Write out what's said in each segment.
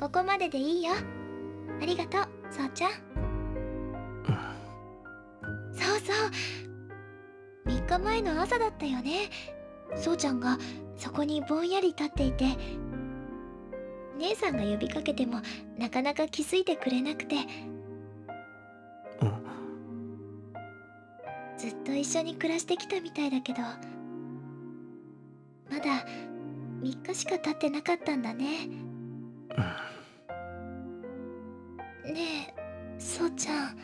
ここまででいいよ。ありがとうそうちゃん。そうそう。3日前の朝だったよね。そうちゃんがそこにぼんやり立っていて。姉さんが呼びかけてもなかなか気づいてくれなくて。ずっと一緒に暮らしてきたみたいだけど。まだ3日しか経ってなかったんだね。ねえそうちゃん。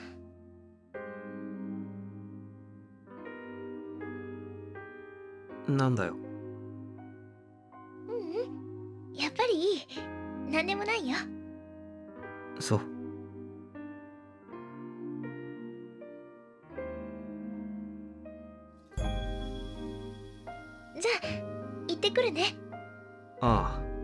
なんだよ。ううん。やっぱりいい。何でもないよ。そう。じゃあ行ってくるね。ああ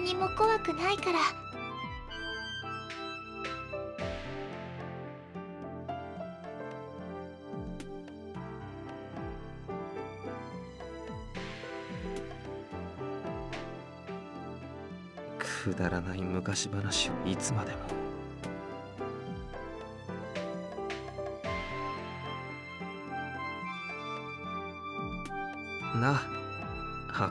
何にも怖くないから。くだらない昔話をいつまでも。なあハ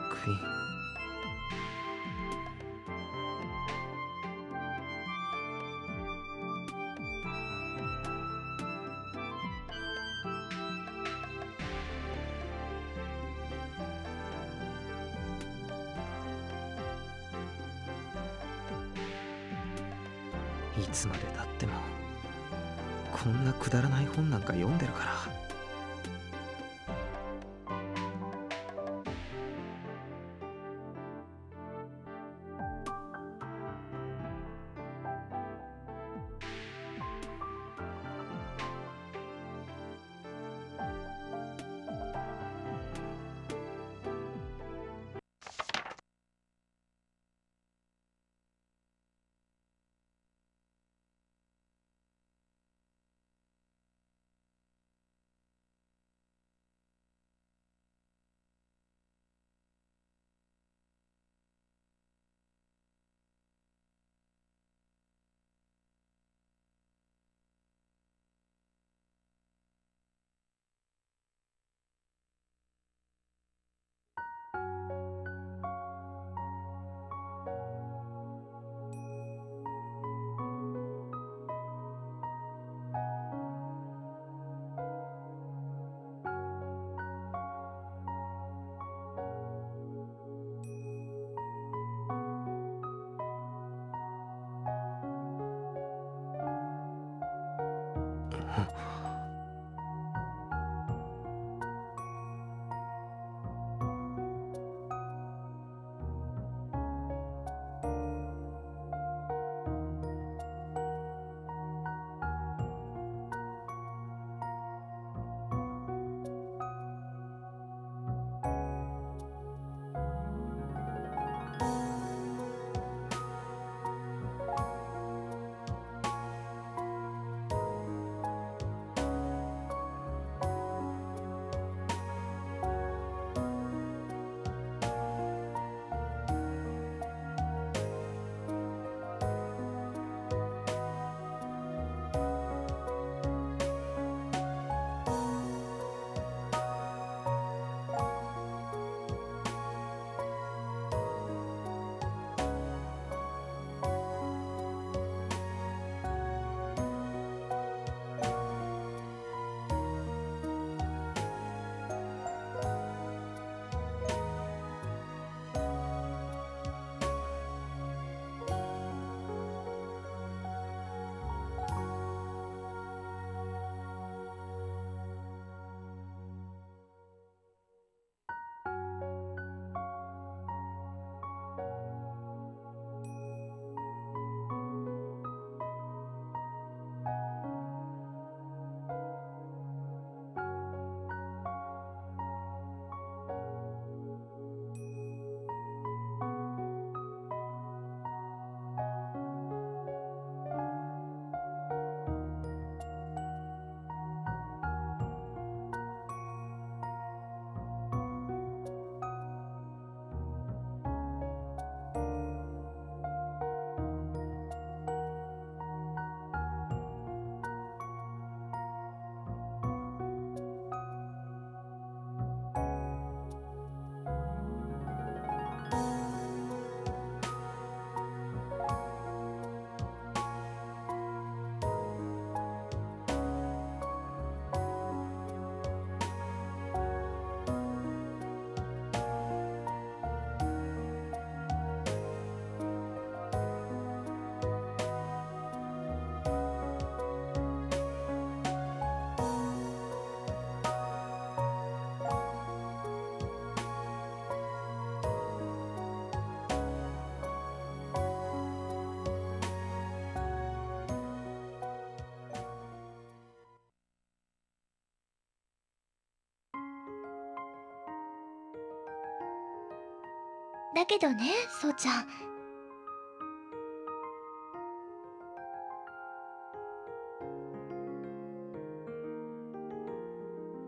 だけどねそうちゃん。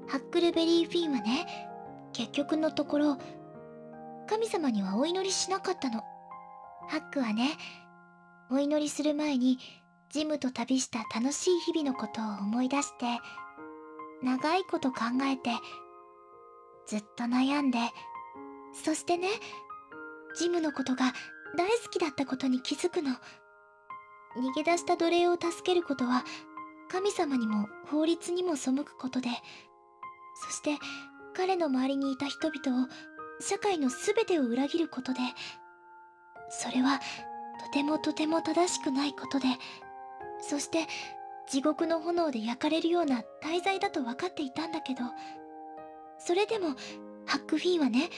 ハックルベリーフィンはね。結局のところ神様にはお祈りしなかったの。ハックはねお祈りする前にジムと旅した楽しい日々のことを思い出して長いこと考えてずっと悩んで。そしてねジムのことが大好きだったことに気づくの。逃げ出した奴隷を助けることは神様にも法律にも背くことで。そして彼の周りにいた人々を社会の全てを裏切ることで。それはとてもとても正しくないことで。そして地獄の炎で焼かれるような大罪だと分かっていたんだけど。それでもハックフィンはね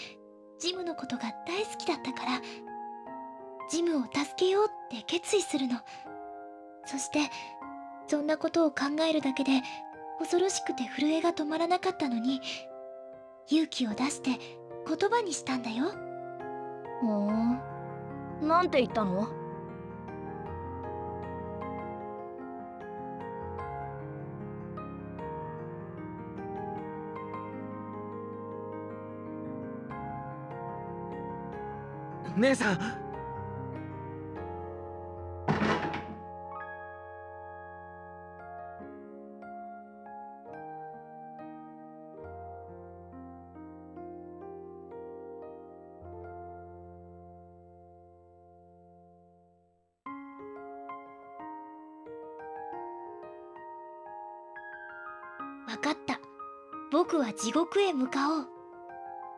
ジムのことが大好きだったからジムを助けようって決意するの。そしてそんなことを考えるだけで恐ろしくて震えが止まらなかったのに勇気を出して言葉にしたんだよ。ふんなんて言ったの？姉さん。分かった。僕は地獄へ向かおう。っ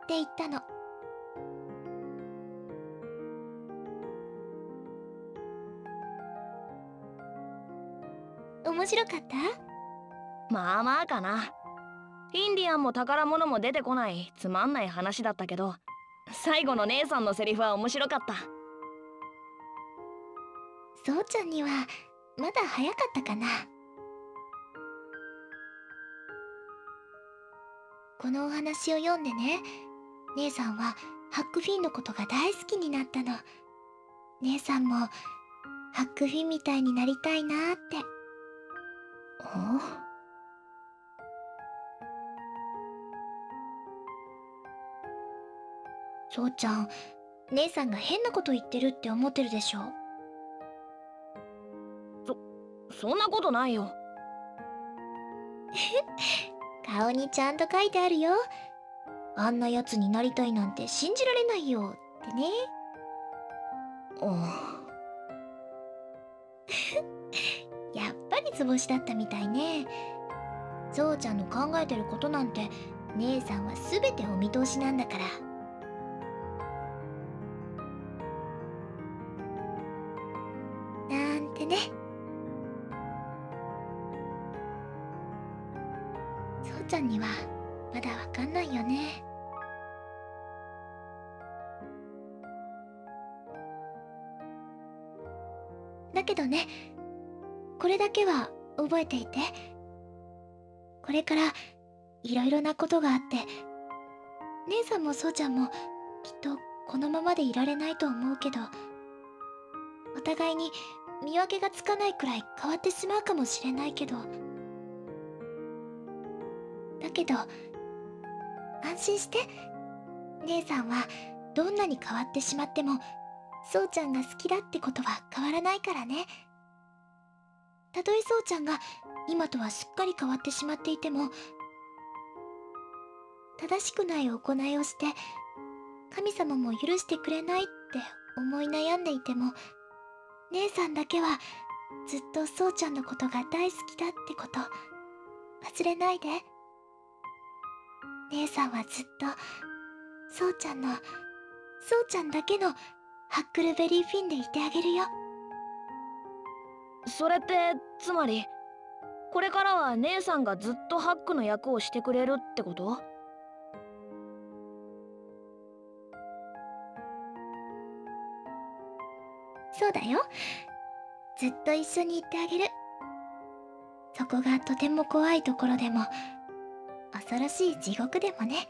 て言ったの。白かった？まあまあかな。インディアンも宝物も出てこないつまんない話だったけど最後の姉さんのセリフは面白かった。そうちゃんにはまだ早かったかな？このお話を読んでね姉さんはハックフィンのことが大好きになったの。姉さんもハックフィンみたいになりたいなーってあ？そうちゃん姉さんが変なこと言ってるって思ってるでしょ？そんなことないよ。顔にちゃんと書いてあるよ。あんなやつになりたいなんて信じられないよってね。あや っぱり図星だったみたいね。そうちゃんの考えてることなんて姉さんは全てお見通しなんだから。なんてね。そうちゃんにはまだわかんないよね。だけどねこれだけは覚えていてこれからいろいろなことがあって姉さんもそうちゃんもきっとこのままでいられないと思うけどお互いに見分けがつかないくらい変わってしまうかもしれないけどだけど安心して姉さんはどんなに変わってしまってもそうちゃんが好きだってことは変わらないからね。たとえそうちゃんが今とはすっかり変わってしまっていても正しくない行いをして神様も許してくれないって思い悩んでいても姉さんだけはずっとそうちゃんのことが大好きだってこと忘れないで。姉さんはずっとそうちゃんのそうちゃんだけのハックルベリーフィンでいてあげるよ。それってつまりこれからは姉さんがずっとハックの役をしてくれるってこと？そうだよ。ずっと一緒に行ってあげる。そこがとても怖いところでも恐ろしい地獄でもね。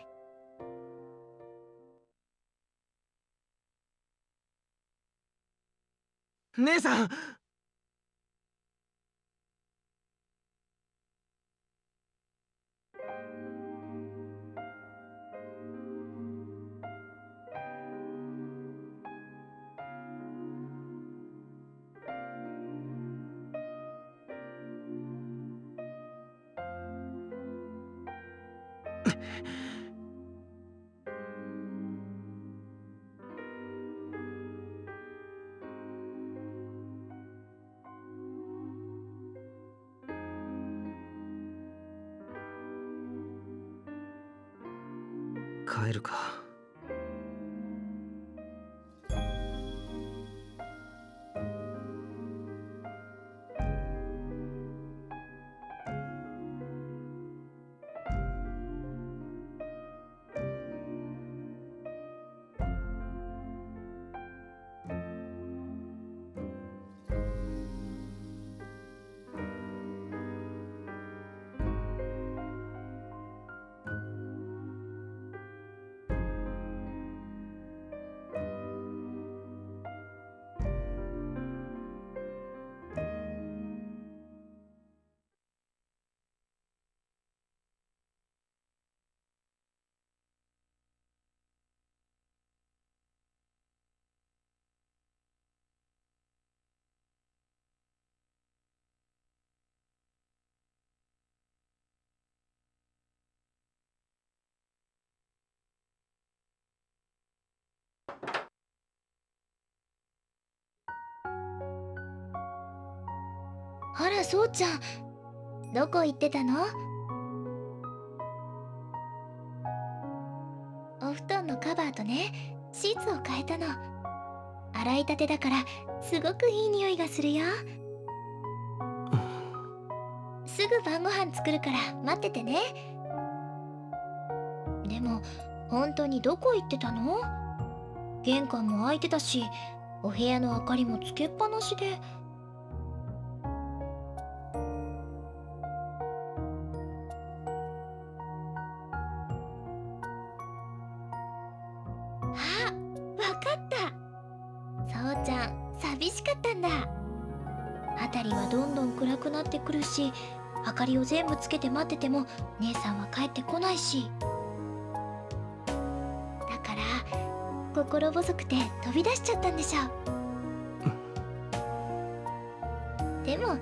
姉さん帰るか。あらそうちゃん。どこ行ってたの？お布団のカバーとねシーツを変えたの。洗いたてだからすごくいい匂いがするよ。すぐ晩ご飯作るから待っててね。でも本当にどこ行ってたの？玄関も開いてたしお部屋の明かりもつけっぱなしで。全部つけて待ってても姉さんは帰ってこないし。だから心細くて飛び出しちゃったんでしょでも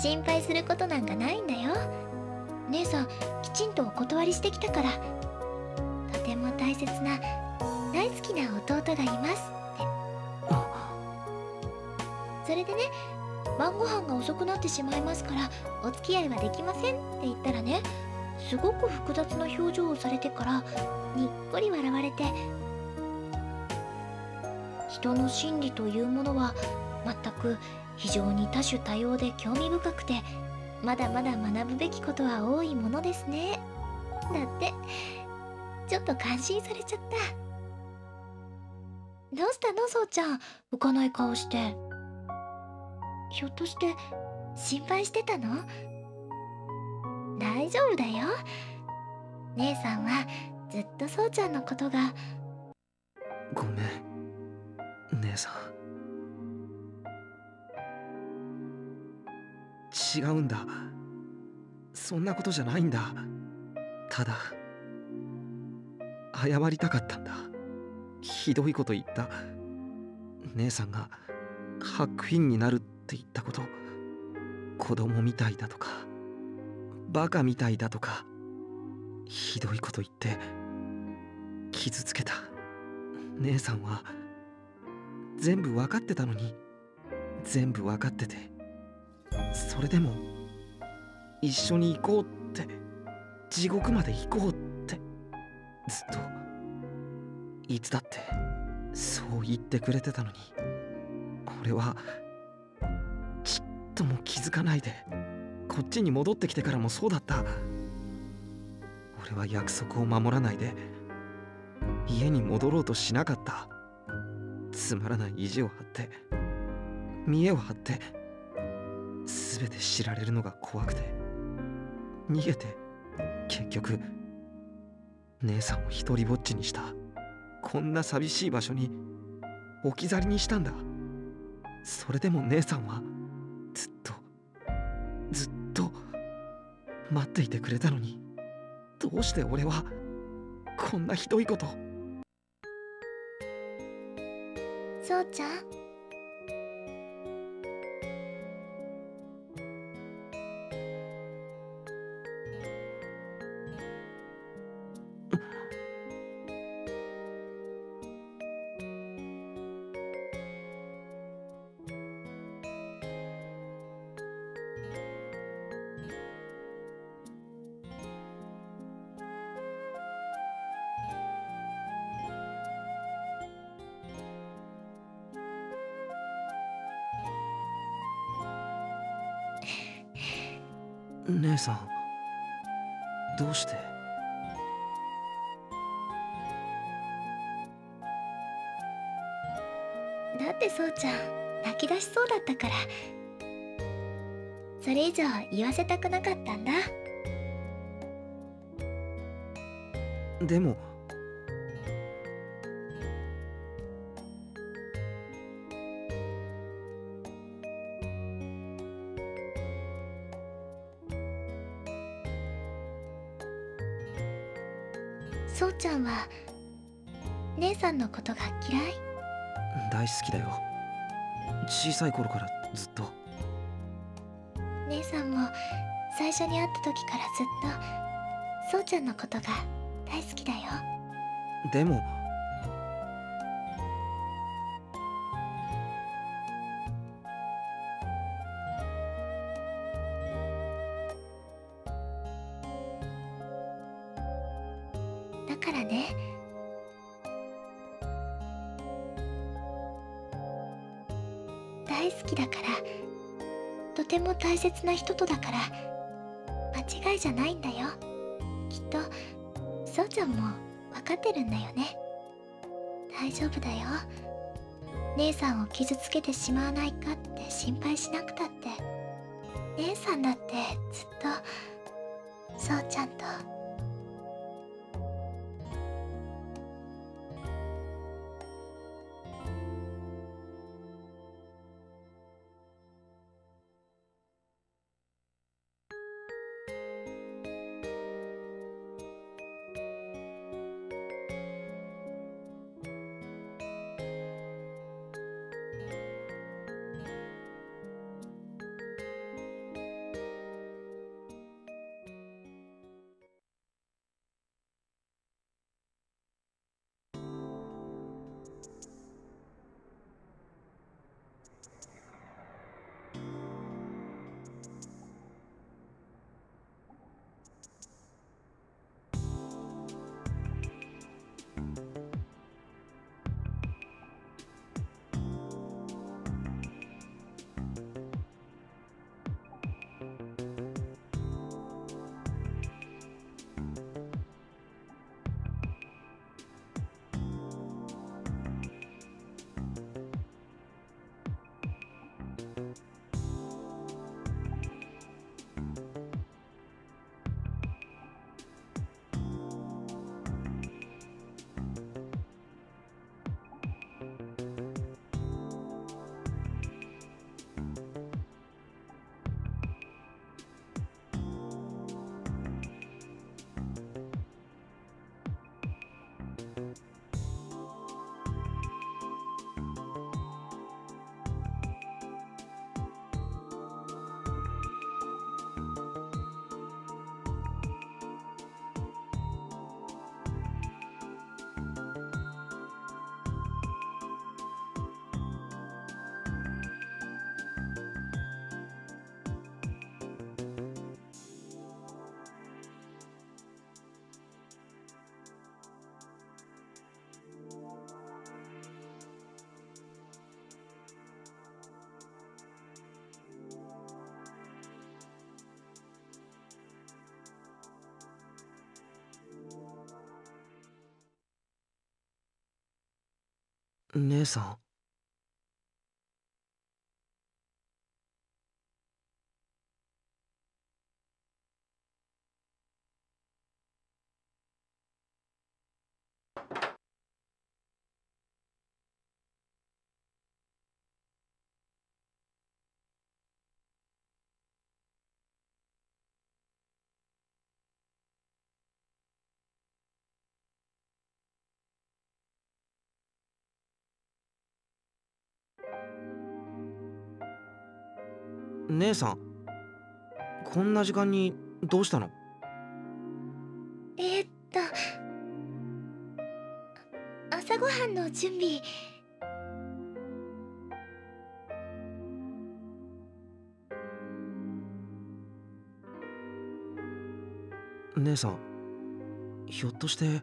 心配することなんかないんだよ。姉さんきちんとお断りしてきたから。とても大切な大好きな弟がいますって。それでね晩ご飯が遅くなってしまいますからお付き合いはできませんって言ったらねすごく複雑な表情をされてからにっこり笑われて人の心理というものは全く非常に多種多様で興味深くてまだまだ学ぶべきことは多いものですね。だってちょっと感心されちゃった。どうしたのそうちゃん。浮かない顔して。ひょっとして心配してたの？大丈夫だよ。姉さんはずっとそうちゃんのことが。ごめん。姉さん。違うんだ。そんなことじゃないんだ。ただ謝りたかったんだ。ひどいこと言った。姉さんが白品になるってって言ったこと子供みたいだとかバカみたいだとかひどいこと言って傷つけた。姉さんは全部分かってたのに全部分かっててそれでも一緒に行こうって地獄まで行こうってずっといつだってそう言ってくれてたのに俺はとも気づかないで。こっちに戻ってきてからもそうだった。俺は約束を守らないで。家に戻ろうとしなかった。つまらない意地を張って。見栄を張って。全て知られるのが怖くて。逃げて。結局姉さんを一りぼっちにした。こんな寂しい場所に置き去りにしたんだ。それでも姉さんはずっとずっと待っていてくれたのにどうして俺はこんなひどいこと。そうちゃん？姉さんどうして？だってそうちゃん泣き出しそうだったから。それ以上言わせたくなかったんだ。でもさい頃からずっと。姉さんも最初に会った時からずっとそうちゃんのことが大好きだよ。でもだからねきだから。とても大切な人とだから。間違いじゃないんだよ。きっとそうちゃんも分かってるんだよね。大丈夫だよ。姉さんを傷つけてしまわないかって心配しなくたって。姉さんだってずっとそうちゃんと姉さん。姉さんこんな時間にどうしたの？えー、っと朝ごはんの準備。姉さんひょっとして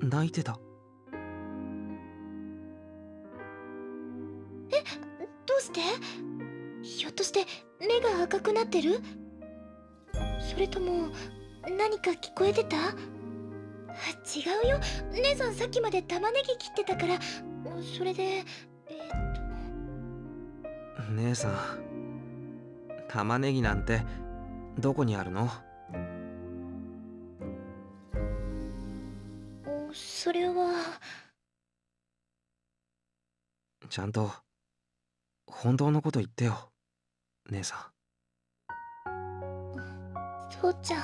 泣いてた？ってる？それとも何か聞こえてた？あ違うよ。姉さんさっきまで玉ねぎ切ってたから。それでえー、っと。姉さん。玉ねぎなんてどこにあるの？それは。ちゃんと本当のこと言ってよ姉さそうちゃん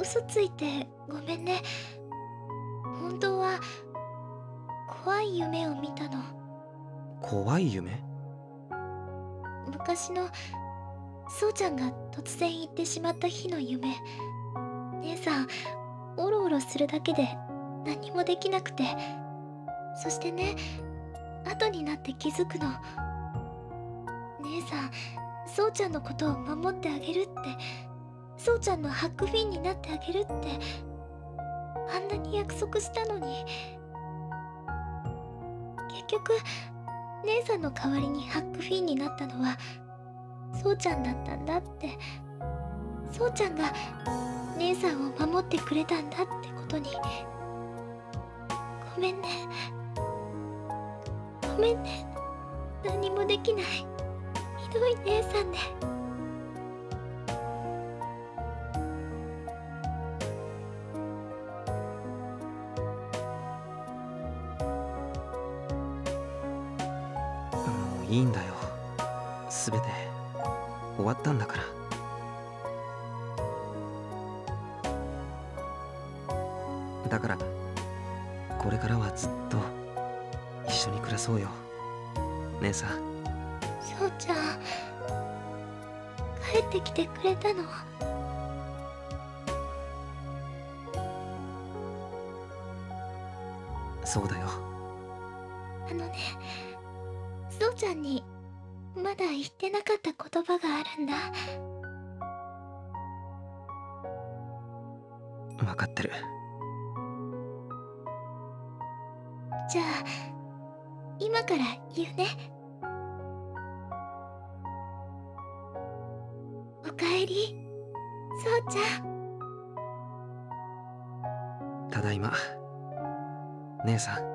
嘘ついてごめんね。本当は怖い夢を見たの。ん怖い夢？昔のそうちゃんが突然行ってしまった日の夢。姉さんオロオロするだけで何もできなくて。そしてね後になって気づくの。姉さんそうちゃんのことを守ってあげるってそうちゃんのハックフィンになってあげるってあんなに約束したのに。結局姉さんの代わりにハックフィンになったのはそうちゃんだったんだって。そうちゃんが姉さんを守ってくれたんだってことに。ごめんね。ごめんね。何もできない。ひどい姉さんね今から言うね。おかえり。そうちゃん。ただいま。姉さん。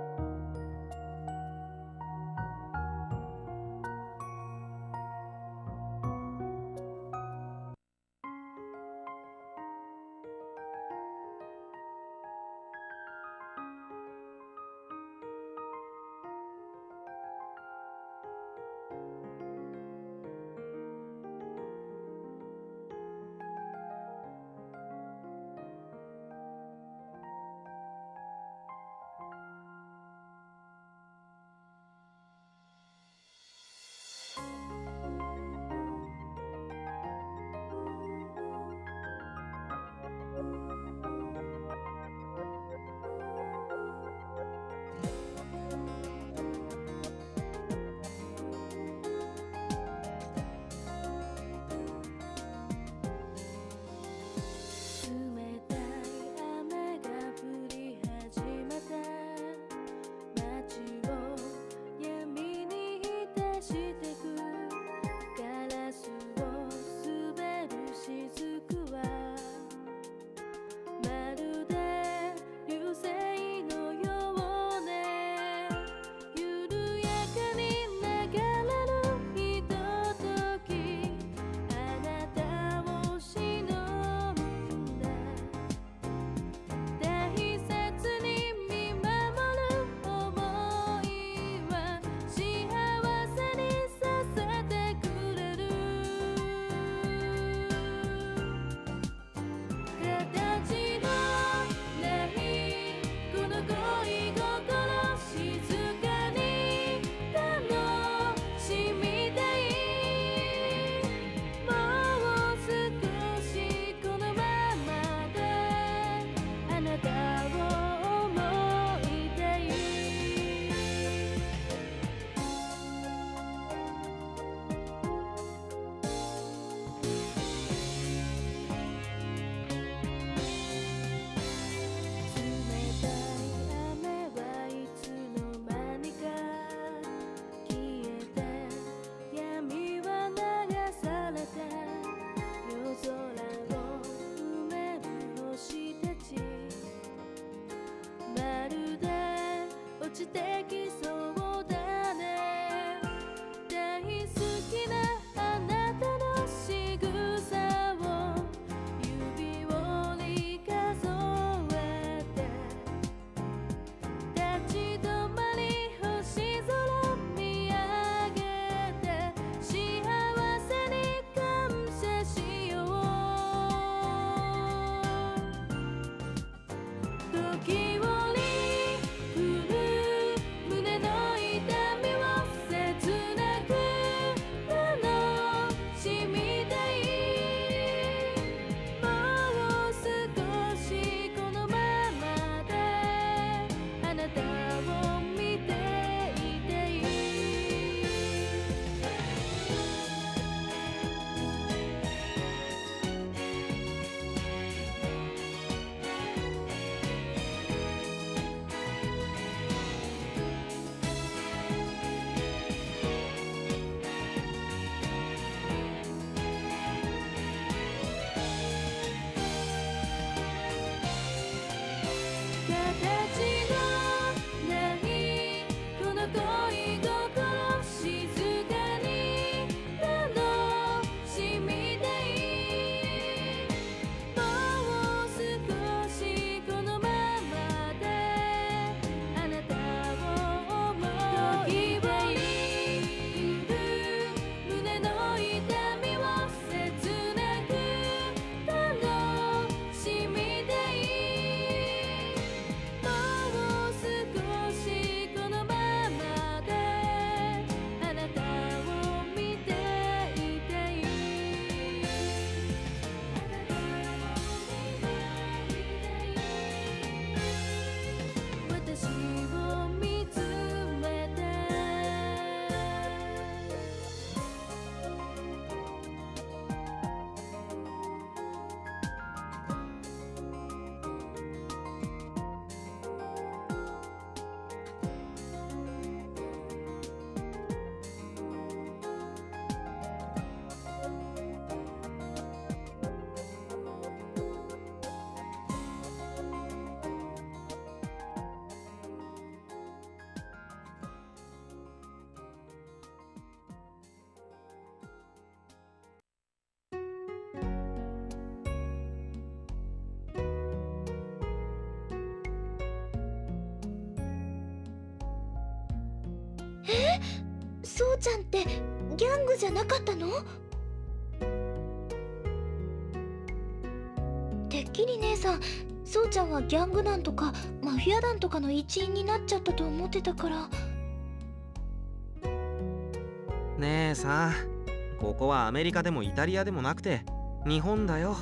時をえ？そうちゃんってギャングじゃなかったの？てっきり姉さんそうちゃんはギャング団とかマフィア団とかの一員になっちゃったと思ってたから。姉さんここはアメリカでもイタリアでもなくて日本だよ。